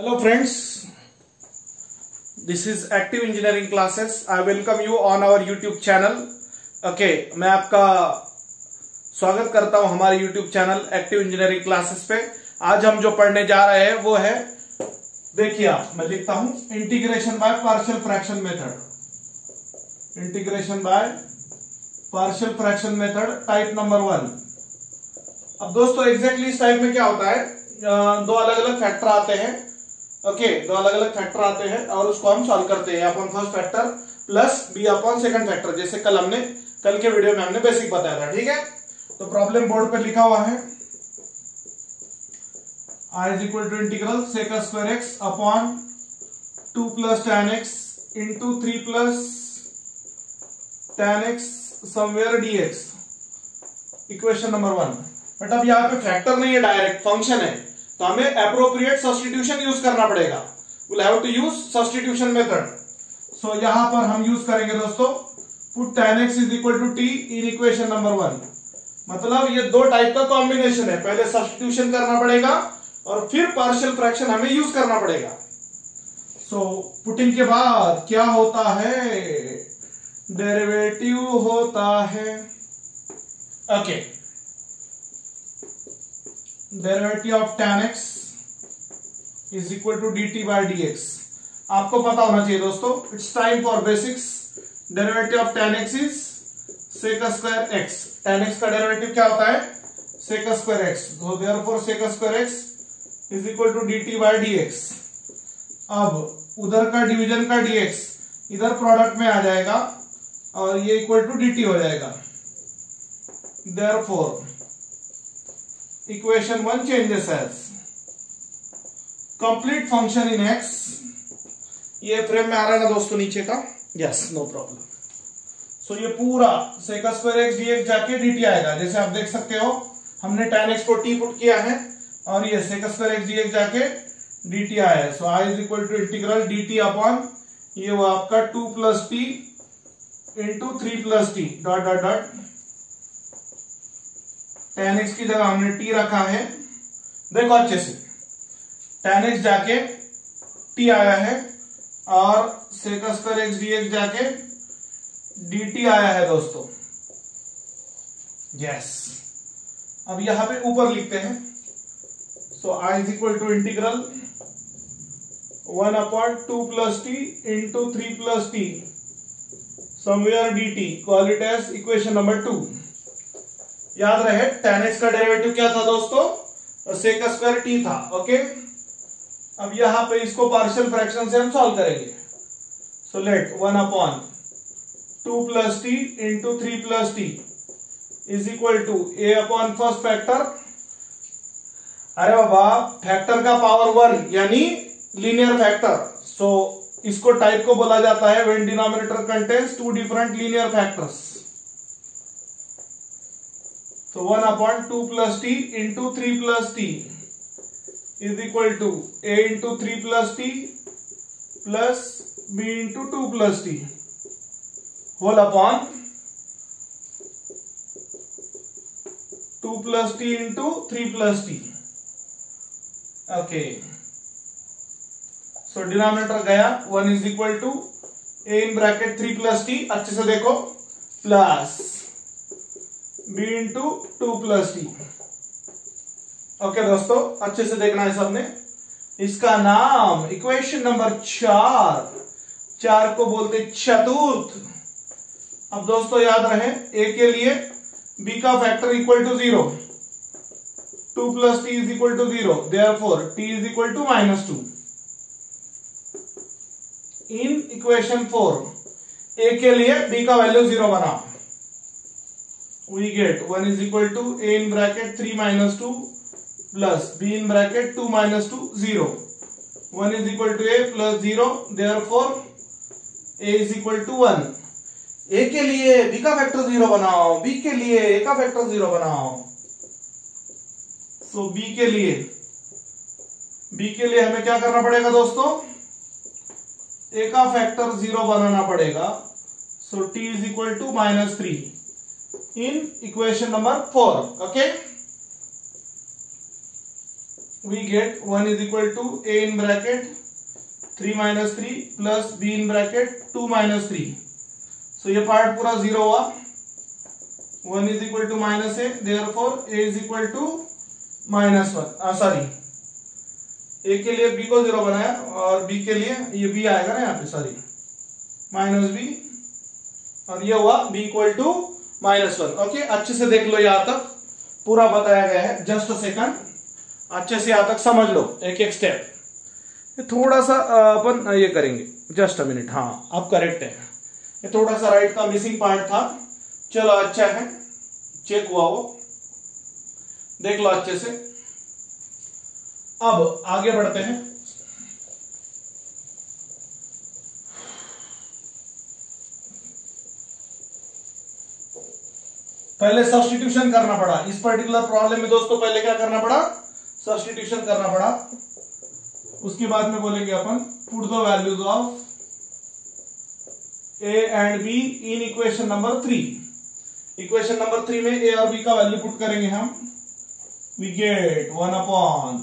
Hello friends, this is Active Engineering Classes. I welcome you on our YouTube channel. Okay, मैं आपका स्वागत करता हूँ हमारे YouTube channel active engineering classes पे। आज हम जो पढ़ने जा रहे हैं वो है देखिए आप मैं लिखता हूँ। Integration by partial fraction method integration by partial fraction method type number one अब दोस्तों एग्जैक्टली इस टाइप में क्या होता है? दो अलग अलग फैक्टर आते हैं। ओके दो अलग अलग फैक्टर आते हैं और उसको हम सॉल्व करते हैं। Upon first factor plus B upon second factor जैसे कल हमने, कल के वीडियो में हमने बेसिक बताया था, ठीक है? तो प्रॉब्लम बोर्ड पर लिखा हुआ है I is equal to integral sec square x upon two plus tan x into three plus tan x somewhere d x equation number one but अब यहाँ पे फैक्टर नहीं है डायरेक्ट फ़ंक्शन है। तो हमें अप्रोप्रिएट सब्सटीट्यूशन यूज़ करना पड़ेगा। Will have to use substitution method so यहाँ पर हम यूज़ करेंगे दोस्तों put tan x is equal to t in equation number one मतलब ये दो टाइप का कॉम्बिनेशन है। पहले सब्सटीट्यूशन करना पड़ेगा और फिर पार्शियल फ्रैक्शन हमें यूज़ करना पड़ेगा। सो so, पुटिंग के बाद क्या होता है? डेरिवेटिव होता है। Okay okay. Derivative of tan x is equal to d t by d x आपको पता होना चाहिए दोस्तों it's time for basics derivative of tan x is sec square x tan x का डेरिवेटिव क्या होता है? Sec square x therefore sec square x is equal to d t by d x अब उधर का डिवीज़न का dx इधर product में आ जाएगा और ये इक्वल टू डी टी हो जाएगा. Therefore equation 1 changes as complete function in x. ये फ्रेम में आ रहा है ना दोस्तों नीचे का? यस नो प्रॉब्लम सो ये पूरा sec square x d x जाके डी टी आएगा। जैसे आप देख सकते हो हमने टेन एक्स को टी पुट किया है और ये sec square x d x जाके डी टी आया है। So I is equal to integral d t upon ये वो आपका two plus t into three plus t dot dot dot tan x की जगह हमने टी रखा है। देखो अच्छे से। टेन एक्स जाके टी आया है और sec square x d x जाके डी टी आया है दोस्तों। यस अब यहाँ पे ऊपर लिखते हैं। So I is equal to integral one upon two plus t into three plus t somewhere d t as equation number two याद रहे टेन एक्स का डेरिवेटिव क्या था दोस्तों? सेक स्क्वायर टी था ओके अब यहाँ पे इसको पार्शियल फ्रैक्शन से हम सॉल्व करेंगे। So let one upon two plus t into three plus t is equal to A upon first factor अरे बाबा फैक्टर का पावर वन यानी लीनियर फैक्टर सो इसको टाइप को बोला जाता है when denominator contains two different linear factors so one upon two plus t into three plus t is equal to A into three plus t plus B into two plus t whole upon two plus t into three plus t okay so denominator गया. One is equal to A in bracket three plus t अच्छे से देखो. Plus B into two plus t okay दोस्तों, अच्छे से देखना है सबने। इसका नाम इक्वेशन नंबर चार। चार को बोलते चतुर्थ। अब दोस्तों, याद रहे ए के लिए बी का factor equal to zero two plus T is equal to zero therefore T is equal to minus two in equation four A के लिए बी का वैल्यू ज़ीरो बनाओ we get 1 is equal to a in bracket 3 minus 2 plus b in bracket 2 minus 2 0 1 is equal to a plus 0 therefore a is equal to 1 a के लिए b का factor zero बनाओ b के लिए a का factor zero बनाओ so so, b के लिए b के लिए हमें क्या करना पड़ेगा दोस्तों a का फैक्टर ज़ीरो बनाना पड़ेगा so t is equal to minus three in equation number 4 okay we get 1 is equal to a in bracket 3 minus 3 plus b in bracket 2 minus 3 so ये पार्ट पूरा ज़ीरो हुआ 1 is equal to minus a therefore a is equal to minus 1 sorry A के लिए B को zero बनाया और B के लिए ये बी आएगा ना यहाँ पे सॉरी माइनस बी और ये हुआ B equal to minus one. Okay, अच्छे से देख लो यहाँ तक। पूरा बताया गया है। Just a second. अच्छे से यहाँ तक समझ लो। एक एक स्टेप थोड़ा सा अपन ये करेंगे। जस्ट अ मिनट हाँ अब करेक्ट है। ये थोड़ा सा राइट का मिसिंग पार्ट था। चलो अच्छा है। चेक हुआ वो। देख लो अच्छे से। अब आगे बढ़ते हैं। पहले सब्सटीट्यूशन करना पड़ा। इस पर्टिकुलर प्रॉब्लम में दोस्तों पहले क्या करना पड़ा? सब्सटीट्यूशन करना पड़ा। उसके बाद में बोलेंगे अपन put the values of A and B in equation number three equation number three में ए और बी का वैल्यू पुट करेंगे हम। We get one upon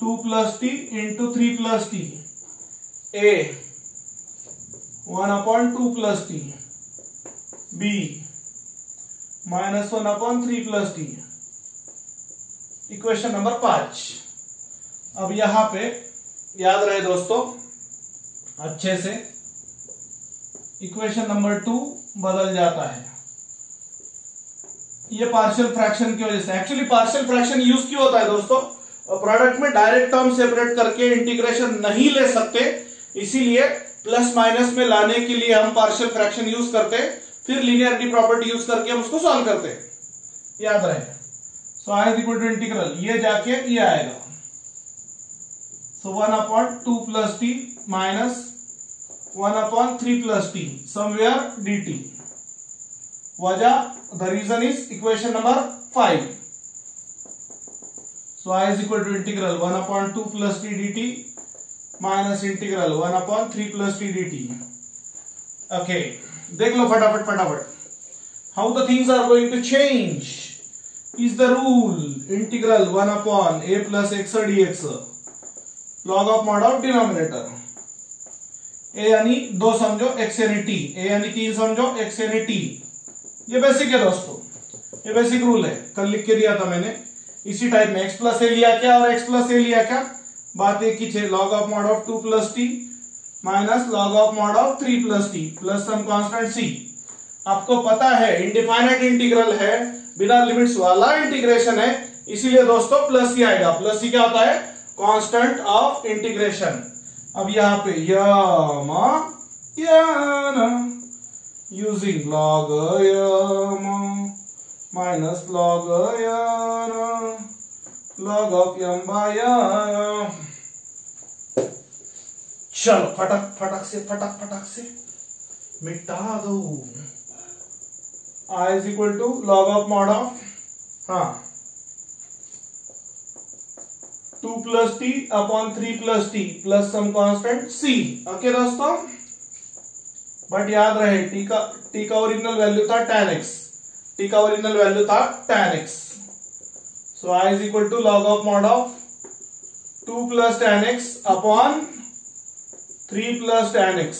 two plus T into three plus T A one upon two plus T B minus one upon three plus T equation number पाँच। अब यहाँ पे याद रहे दोस्तों, अच्छे से। इक्वेशन नंबर टू बदल जाता है। ये पार्शियल फ्रैक्शन की वजह से। एक्चुअली पार्शियल फ्रैक्शन यूज़ क्यों होता है दोस्तों? प्रोडक्ट में डायरेक्ट टर्म सेपरेट करके इंटीग्रेशन नहीं ले सकते, इसीलिए प्लस माइनस में लाने के लिए हम पार्शियल फ्रैक्शन यूज़ करते। फिर लीनियरिटी प्रॉपर्टी यूज़ करके हम उसको सॉल्व करते हैं। याद रहे। So I is equal to integral ये जाके ये आएगा। So one upon two plus T minus one upon three plus T somewhere D T वजह the reason is equation number five so I is equal to integral one upon two plus T D T minus integral one upon three plus T D T okay देख लो फटाफट फटाफट। How the things are going to change is the rule integral one upon A plus X D X log of mod of denominator A यानी दो समझो x यानी T A यानी तीन समझो एक्स यानी टी ये बेसिक है दोस्तों। ये बेसिक रूल है। कल लिख के दिया था मैंने। इसी टाइप में एक्स प्लस ए लिया क्या और एक्स प्लस ए लिया क्या? बात एक ही थे। Log of mod of two plus T minus log of mod of three plus T plus some constant C आपको पता है इंडिफाइनेट इंटीग्रल है, बिना लिमिट्स वाला इंटीग्रेशन है, इसीलिए दोस्तों प्लस सी आएगा। प्लस सी क्या होता है? कांस्टेंट ऑफ़ इंटीग्रेशन अब यहाँ पे I'm using log minus log log of M by चलो, फटक फटक से, फटक फटक से। मिटा दो। I is equal to log of mod of हाँ। Two plus T upon three plus T plus some constant C okay दोस्तों? बट याद रहे टी का टी का ओरिजिनल वैल्यू था टेन एक्स टी का ओरिजिनल वैल्यू था tan X so I is equal to log of mod of two plus tan X upon three plus tan X,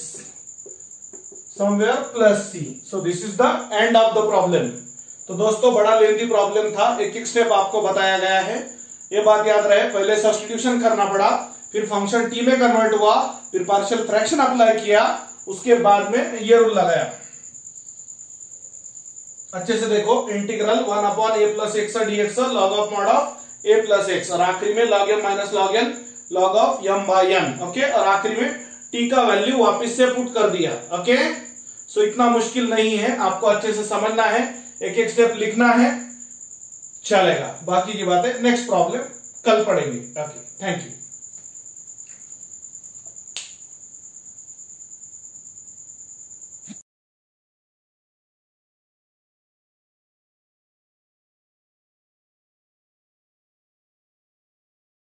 somewhere plus C. So this is the end of the problem तो दोस्तों, बड़ा lengthy problem था। एक एक step आपको बताया गया है। ये बात याद रहे, पहले सब्सटीट्यूशन करना पड़ा, फिर फ़ंक्शन टी में कन्वर्ट हुआ, फिर पार्शियल फ्रैक्शन अप्लाई किया, उसके बाद में ये रूल लगाया। अच्छे से देखो integral one upon A plus X D X log of mod of A plus X और आखिरी में log M minus log N log of M by N okay और आखिरी में टी का वैल्यू वापिस से पुट कर दिया ओके सो इतना मुश्किल नहीं है, आपको अच्छे से समझना है, एक एक स्टेप लिखना है, चलेगा। बाकी की बातें नेक्स्ट प्रॉब्लम कल पढ़ेंगे। Okay thank you